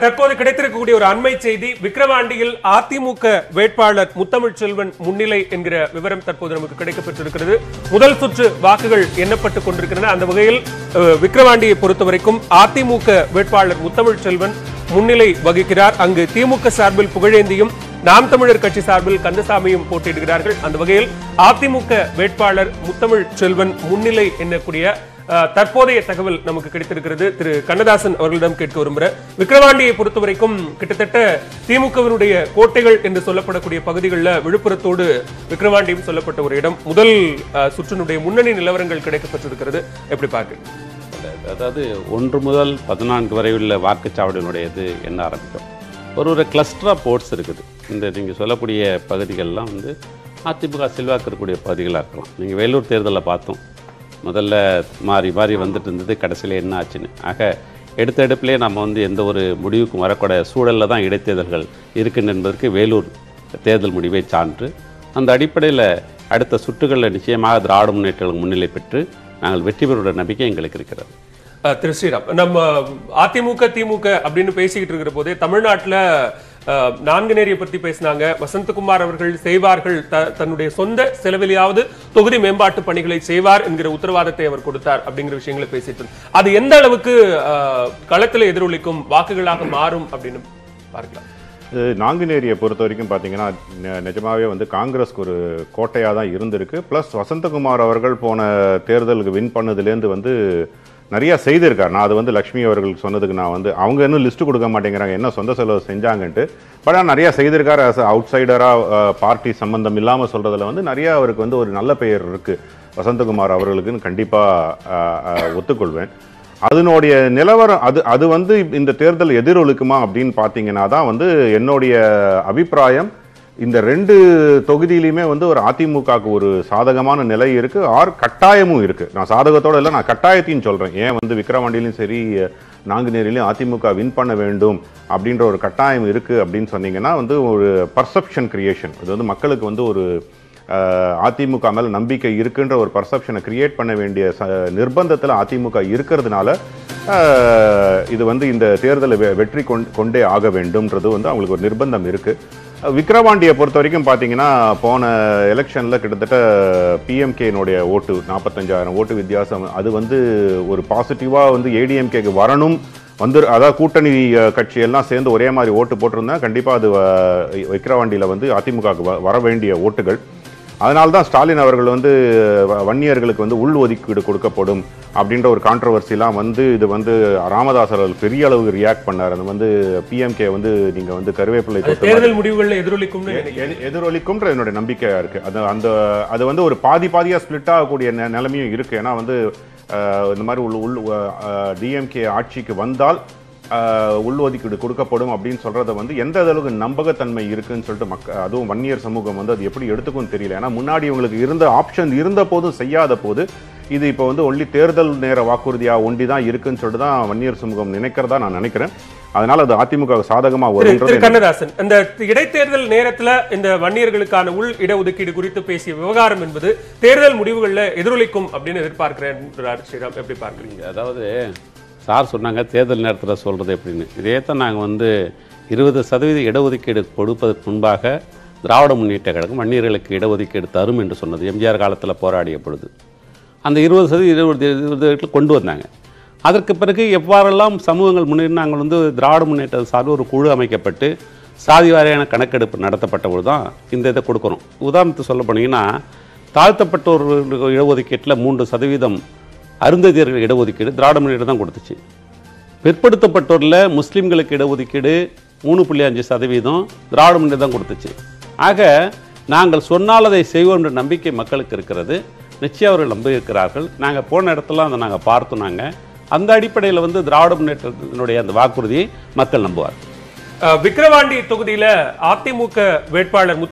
தற்போது கிடைத்திருக்கக்கூடிய ஒரு அண்மை செய்தி விக்கிரவாண்டியில் அதிமுக வேட்பாளர் முத்தமிழ் செல்வன் முன்னிலை என்கிற விவரம் தற்போது நமக்கு கிடைக்கப்பட்டிருக்கிறது. முதல் சுற்று வாக்குகள் எண்ணப்பட்டுக் கொண்டிருக்கின்றன. அந்த வகையில் அஹ், விக்கிரவாண்டியை பொறுத்தவரைக்கும் அதிமுக வேட்பாளர் முத்தமிழ் செல்வன் முன்னிலை வகிக்கிறார். அங்கு திமுக சார்பில் புகழேந்தியும் நாம் தமிழர் கட்சி சார்பில் கந்தசாமியும் போட்டியிடுகிறார்கள். அந்த வகையில் அதிமுக வேட்பாளர் முத்தமிழ் செல்வன் முன்னிலை எண்ணக்கூடிய தற்போதைய தகவல் நமக்கு கிடைத்திருக்கிறது. திரு. கண்ணதாசன் அவர்களிடம் கேட்க விரும்புகிறேன் விக்கிரவாண்டியை பொறுத்தவரைக்கும் கிட்டத்தட்ட திமுகவினுடைய கோட்டைகள் என்று சொல்லப்படக்கூடிய பகுதிகளில் விழுப்புரத்தோடு விக்கிரவாண்டியும் சொல்லப்பட்ட ஒரு இடம். முதல் சுற்றினுடைய முன்னணி நிலவரங்கள் கிடைக்கப்பட்டிருக்கிறது எப்படி பார்க்க? அதாவது ஒன்று முதல் பதினான்கு வரை உள்ள வாக்குச்சாவடியினுடையது என்ன ஆரம்பிக்கும்? ஒரு ஒரு கிளஸ்டர் ஆஃப் போர்ட்ஸ் இருக்குது. இந்த நீங்கள் சொல்லக்கூடிய பகுதிகள்லாம் வந்து அதிமுக செல்வாக்கு இருக்கக்கூடிய பகுதிகளாக இருக்கலாம். நீங்கள் வேலூர் தேர்தலில் பார்த்தோம். முதல்ல மாறி மாறி வந்துட்டு இருந்தது. கடைசியில் என்ன ஆச்சுன்னு. ஆக எடுத்த எடுப்பிலே நம்ம வந்து எந்த ஒரு முடிவுக்கும் வரக்கூடிய சூழலில் தான் இடைத்தேர்தல்கள் இருக்குன்னு என்பதற்கு வேலூர் தேர்தல் முடிவே சான்று. அந்த அடிப்படையில் அடுத்த சுற்றுகளில் நிச்சயமாக திராவிட முன்னேற்றங்கள் முன்னிலை பெற்று நாங்கள் வெற்றி பெறுகிற நம்பிக்கை எங்களுக்கு இருக்கிறது. திரு ஸ்ரீராம் நம்ம அதிமுக திமுக அப்படின்னு பேசிக்கிட்டு இருக்கிற போதே தமிழ்நாட்டில் நான்கு நான்குநேரியை பத்தி பேசினாங்க. வசந்தகுமார் அவர்கள் செய்வார்கள். த- தன்னுடைய சொந்த செலவிலையாவது தொகுதி மேம்பாட்டு பணிகளை செய்வார் என்கிற உத்தரவாதத்தை அவர் கொடுத்தார் அப்படிங்கிற விஷயங்களை பேசிட்டு அது எந்த அளவுக்கு களத்தில் எதிரொலிக்கும் வாக்குகளாக மாறும் அப்படின்னு பார்க்கலாம். நாங்குநேரியை பொறுத்த வரைக்கும் பார்த்தீங்கன்னா நிஜமாவே வந்து காங்கிரஸ்க்கு ஒரு கோட்டையாக தான் இருந்திருக்கு. ப்ளஸ் வசந்தகுமார் அவர்கள் போன தேர்தலுக்கு வின் பண்ணதுலேருந்து வந்து நிறையா செய்திருக்கார் நான் அது வந்து லக்ஷ்மி அவர்களுக்கு சொன்னதுக்கு நான் வந்து அவங்க இன்னும் லிஸ்ட்டு கொடுக்க மாட்டேங்கிறாங்க என்ன சொந்த செலவு செஞ்சாங்கன்ட்டு. பட் ஆனால் நிறையா செய்திருக்கார் ஆஸ் அவுட் சைடராக பார்ட்டி சம்மந்தம் இல்லாமல் சொல்கிறதுல வந்து நிறையா அவருக்கு வந்து ஒரு நல்ல பெயர் இருக்குது வசந்தகுமார் அவர்களுக்குன்னு கண்டிப்பாக ஒத்துக்கொள்வேன். அதனுடைய நிலவரம் அது அது வந்து இந்த தேர்தல் எதிரொலிக்குமா அப்படின்னு பார்த்தீங்கன்னா தான் வந்து என்னுடைய அபிப்பிராயம். இந்த ரெண்டு தொகுதியிலையுமே வந்து ஒரு அதிமுகவுக்கு ஒரு சாதகமான நிலை இருக்கு. ஆர் கட்டாயமும் இருக்கு. நான் சாதகத்தோட இல்லை நான் கட்டாயத்தையும் சொல்றேன். ஏன் வந்து விக்ரவாண்டிலையும் சரி நாங்குநேரிலையும் அதிமுக வின் பண்ண வேண்டும் அப்படின்ற ஒரு கட்டாயம் இருக்கு அப்படின்னு சொன்னீங்கன்னா வந்து ஒரு பர்செப்ஷன் கிரியேஷன் அது வந்து மக்களுக்கு வந்து ஒரு அதிமுக மேலே நம்பிக்கை இருக்குன்ற ஒரு பர்செப்ஷனை கிரியேட் பண்ண வேண்டிய ச நிர்பந்தத்தில் அதிமுக இருக்கிறதுனால இது வந்து இந்த தேர்தலை வெ- வெற்றி கொண்- கொண்டே ஆக வேண்டும்ன்றது வந்து அவங்களுக்கு ஒரு நிர்பந்தம் இருக்குது விக்ரவாண்டியை பொறுத்த வரைக்கும் பார்த்தீங்கன்னா போன எலெக்ஷனில் கிட்டத்தட்ட பிஎம்கேனுடைய ஓட்டு நாற்பத்தஞ்சாயிரம் ஓட்டு வித்தியாசம். அது வந்து ஒரு பாசிட்டிவாக வந்து ஏடிஎம்கேக்கு வரணும். வந்து அதாவது கூட்டணி கட்சியெல்லாம் சேர்ந்து ஒரே மாதிரி ஓட்டு போட்டிருந்தா கண்டிப்பாக அது விக்ரவாண்டியில் வந்து அதிமுகவுக்கு வ- வர வேண்டிய ஓட்டுகள். அதனால்தான் ஸ்டாலின் அவர்கள் வந்து வ- வன்னியர்களுக்கு வந்து உள் ஒதுக்கீடு கொடுக்கப்படும். அப்படின்ற ஒரு கான்ட்ரவர்சிலாம் வந்து இது வந்து ராமதாஸ் அவர்கள் பெரிய அளவுக்கு ரியாக்ட் பண்ணார். அது வந்து பிஎம்கே வந்து நீங்க வந்து மாதிரி தேர்தல் முடிவுகள்ல எதிரொலிக்கும்னு நினைக்கிறேன் எ- எதிரொலிக்கும்ன்ற என்னுடைய நம்பிக்கையா இருக்கு. அது அந்த அது வந்து ஒரு பாதி பாதியா ஸ்பிளிட் ஆகக்கூடிய நிலைமையும் இருக்கு. ஏன்னா வந்து இந்த மாதிரி உள் உள் டிஎம்கே ஆட்சிக்கு வந்தால் உள்ஒதுக்கீடு கொடுக்கப்படும் அப்படின்னு சொல்றத வந்து எந்த அளவுக்கு நம்பகத்தன்மை இருக்குன்னு சொல்லிட்டு மக்க அதுவும் வன்னியர் சமூகம் வந்து அது எப்படி எடுத்துக்கும் தெரியல. ஏன்னா முன்னாடி இவங்களுக்கு இருந்த ஆப்ஷன் இருந்த போதும் செய்யாத போது இது இப்போ வந்து ஒன்லி தேர்தல் நேர வாக்குறுதியா ஒண்டி தான் இருக்குன்னு சொல்லிட்டு தான் வன்னியர் சமூகம் நினைக்கிறதா நான் நினைக்கிறேன். அதனால அது அதிமுக சாதகமா திரு திரு வரும்ன்றது கண்ணதாசன் இந்த இடைத்தேர்தல் நேரத்துல இந்த வன்னியர்களுக்கான உள் இடஒதுக்கீடு குறித்து பேசிய விவகாரம் என்பது தேர்தல் முடிவுகள்ல எதிரொலிக்கும் அப்படின்னு எதிர்பார்க்கிறேன் ஸ்ரீராம். எப்படி பார்க்கறீங்க? அதாவது சார் சொன்னாங்க தேர்தல் நேரத்தில் சொல்கிறது எப்படின்னு. இதே தான் நாங்கள் வந்து இருபது சதவீத இடஒதுக்கீடு கொடுப்பதற்கு முன்பாக திராவிட முன்னேற்ற கழகம் வன்னியர்களுக்கு இடஒதுக்கீடு தரும் என்று சொன்னது. எம்ஜிஆர் காலத்தில் போராடிய பொழுது. அந்த இருபது சதவீத இருபது இருபது கொண்டு வந்தாங்க. அதற்கு பிறகு எவ்வாறெல்லாம் சமூகங்கள் முன்னேறி நாங்கள் வந்து திராவிட முன்னேற்ற சார்பில் ஒரு குழு அமைக்கப்பட்டு சாதி வாரியான கணக்கெடுப்பு நடத்தப்பட்ட தான் இந்த இதை கொடுக்குறோம். உதாரணத்துக்கு சொல்ல போனீங்கன்னா தாழ்த்தப்பட்டோர் இடஒதுக்கீட்டில் மூன்று சதவீதம் அருந்ததியர்கள் இடஒதுக்கீடு திராவிட முன்னேற்றம் தான் கொடுத்துச்சு. பிற்படுத்தப்பட்டோரில் முஸ்லீம்களுக்கு இடஒதுக்கீடு மூணு புள்ளி அஞ்சு சதவீதம் திராவிட முன்னேற்றம் தான் கொடுத்துச்சு. ஆக நாங்கள் சொன்னால் அதை செய்வோம் என்ற நம்பிக்கை மக்களுக்கு இருக்கிறது. நிச்சயம் அவர்கள் நம்பி இருக்கிறார்கள். நாங்கள் போன இடத்துல அதை நாங்கள் பார்த்தோம் நாங்கள் அந்த அடிப்படையில் வந்து திராவிட முன்னேற்றத்தினுடைய அந்த வாக்குறுதியை மக்கள் நம்புவார் விக்கிரவாண்டி தொகுதியில அதிமுக வேட்பாளர் முத்து